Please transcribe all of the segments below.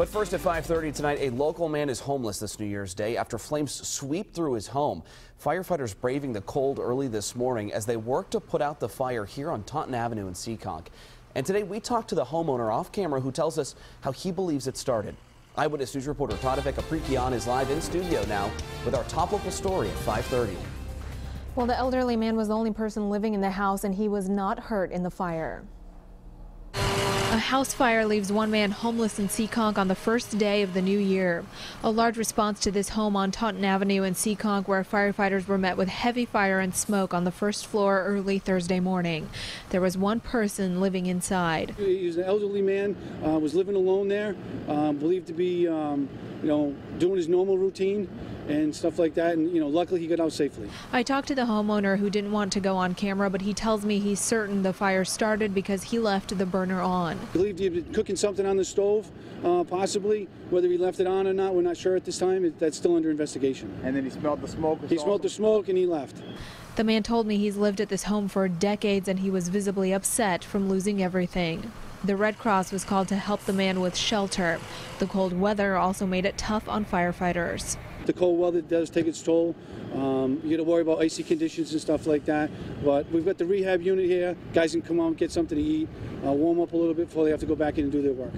But first at 5:30 tonight, a local man is homeless this New Year's Day after flames sweep through his home. Firefighters braving the cold early this morning as they work to put out the fire here on Taunton Avenue in Seekonk. And today we talked to the homeowner off camera who tells us how he believes it started. Eyewitness News reporter Tatevik Aprikian is live in studio now with our top local story at 5:30. Well, the elderly man was the only person living in the house and he was not hurt in the fire. A house fire leaves one man homeless in Seekonk on the first day of the new year. A large response to this home on Taunton Avenue in Seekonk where firefighters were met with heavy fire and smoke on the first floor early Thursday morning. There was one person living inside. He was an elderly man, uh, was living alone there, uh, believed to be, um, you know, doing his normal routine and stuff like that. And, you know, luckily he got out safely. I talked to the homeowner who didn't want to go on camera, but he tells me he's certain the fire started because he left the burner on. I believe he had been cooking something on the stove, uh, possibly. Whether he left it on or not, we're not sure at this time. It, that's still under investigation. And then he smelled the smoke. He smelled the smoke and he left. The man told me he's lived at this home for decades and he was visibly upset from losing everything. The Red Cross was called to help the man with shelter. The cold weather also made it tough on firefighters. The cold weather does take its toll. Um, you got to worry about icy conditions and stuff like that. But we've got the rehab unit here. Guys can come out, get something to eat, uh, warm up a little bit before they have to go back in and do their work.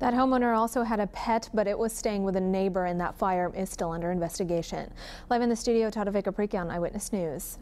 That homeowner also had a pet, but it was staying with a neighbor, and that fire is still under investigation. Live in the studio, Tatevik Aprikian, Eyewitness News.